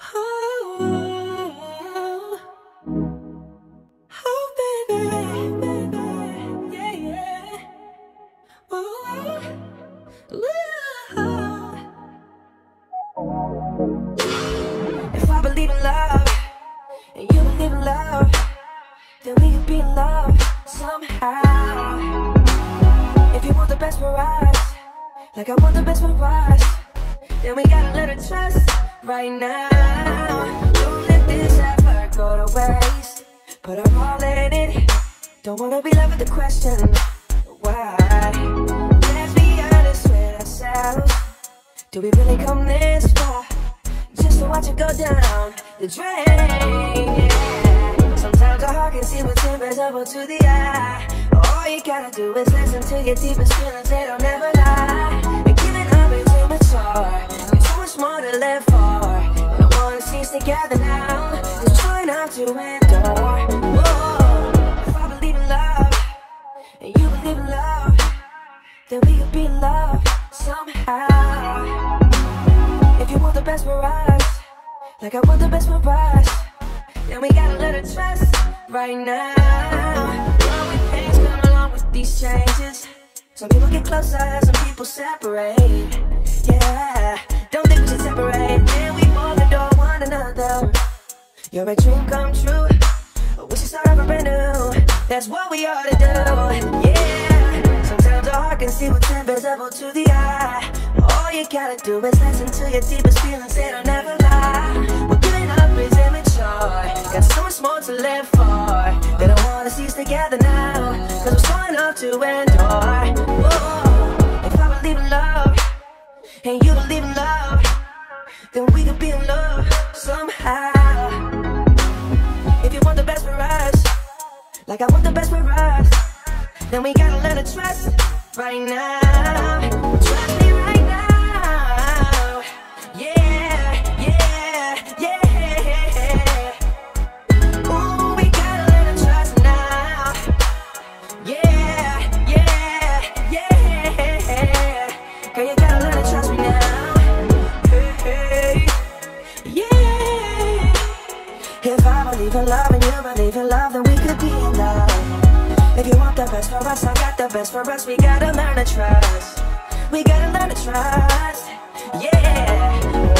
If I believe in love and you believe in love, then we could be in love somehow. If you want the best for us, like I want the best for us, then we gotta let it trust right now. Don't let this effort go to waste. Put our all in it. Don't wanna be left with the question why. Let's be honest with ourselves. Do we really come this far just to watch it go down the drain? Sometimes our heart can see what's invisible to the eye. All you gotta do is listen to your deepest feelings, they don't never lie. And giving up is immature. There's so much more to live for. Together now. Just try not to endure. If I believe in love, and you believe in love, then we could be in love somehow. If you want the best for us, like I want the best for us, then we gotta let it trust right now. Growing pains come along with these changes. Some people get closer, some people separate. Yeah, don't think we should separate. You're a dream come true. We should start over new. That's what we ought to do. Yeah. Sometimes our heart can see what's invisible to the eye. All you gotta do is listen to your deepest feelings, they don't never lie. What giving up is immature. Got so much more to live for. They don't wanna see us together now. Cause we're strong enough to endure. Whoa. If I believe in love, and you believe in love, then we could be in love like I want the best for us, then we gotta learn to trust right now. Trust me And you believe in love, then we could be in love. If you want the best for us, I got the best for us. We gotta learn to trust. We gotta learn to trust. Yeah.